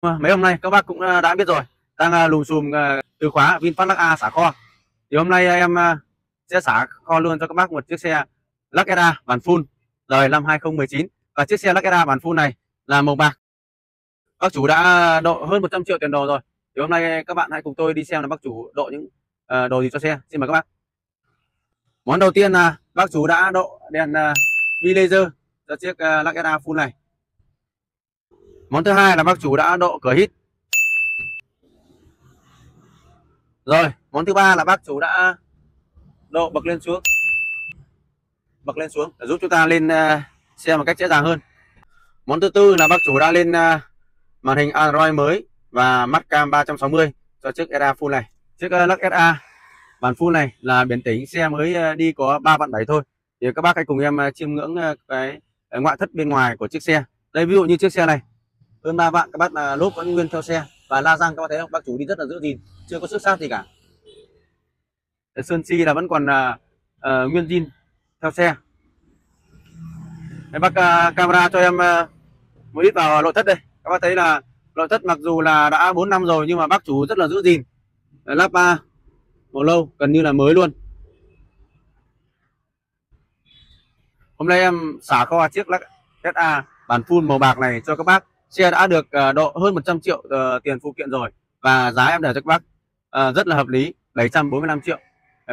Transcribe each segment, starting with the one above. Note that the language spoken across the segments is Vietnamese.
Ờ, mấy hôm nay các bác cũng ờ, đã biết rồi. Đang ờ, lùm xùm từ khóa VinFast Lắc A xả kho. Thì hôm nay em sẽ xả kho luôn cho các bác một chiếc xe Lắc SA bản full đời năm 2019 và chiếc xe Lắc SA bản full này là màu bạc. Bác chủ đã độ hơn 100 triệu tiền đồ rồi. Thì hôm nay các bạn hãy cùng tôi đi xem là bác chủ độ những đồ gì cho xe. Xin mời các bác. Món đầu tiên là bác chủ đã độ đèn vi laser cho chiếc Lắc SA full này món thứ hai là bác chủ đã độ cửa hít. Rồi, món thứ ba là bác chủ đã độ bậc lên xuống. Bậc lên xuống, để giúp chúng ta lên ờ, xe một cách dễ dàng hơn. Món thứ tư là bác chủ đã lên ờ, màn hình Android mới và mắt cam 360 cho chiếc SA full này. Chiếc lắc Lux SA bản full này là biển tính xe mới đi có 3 vạn 7 thôi. Thì các bác hãy cùng em chiêm ngưỡng cái ngoại thất bên ngoài của chiếc xe. Đây, ví dụ như chiếc xe này hơn 3 vạn các bác là lốp vẫn nguyên theo xe. Và la răng các bác thấy không? Bác chủ đi rất là giữ gìn chưa có xước sát gì cả. Sơn si là vẫn còn uh, uh, nguyên zin theo xe. Đấy, bác uh, camera cho em uh, một ít vào nội thất đây. Các bác thấy là nội thất mặc dù là đã 4 năm rồi nhưng mà bác chủ rất là giữ gìn. Lắp ba màu lâu gần như là mới luôn. Hôm nay em xả kho chiếc lắc SA bản full màu bạc này cho các bác xe đã được uh, độ hơn 100 triệu uh, tiền phụ kiện rồi và giá em để cho các bác uh, rất là hợp lý 745 triệu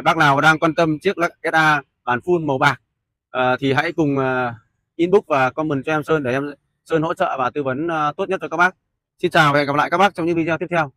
bác nào đang quan tâm chiếc Lux SA bản full màu bạc uh, thì hãy cùng uh, inbox và comment cho em Sơn để em Sơn hỗ trợ và tư vấn uh, tốt nhất cho các bác. Xin chào và hẹn gặp lại các bác trong những video tiếp theo.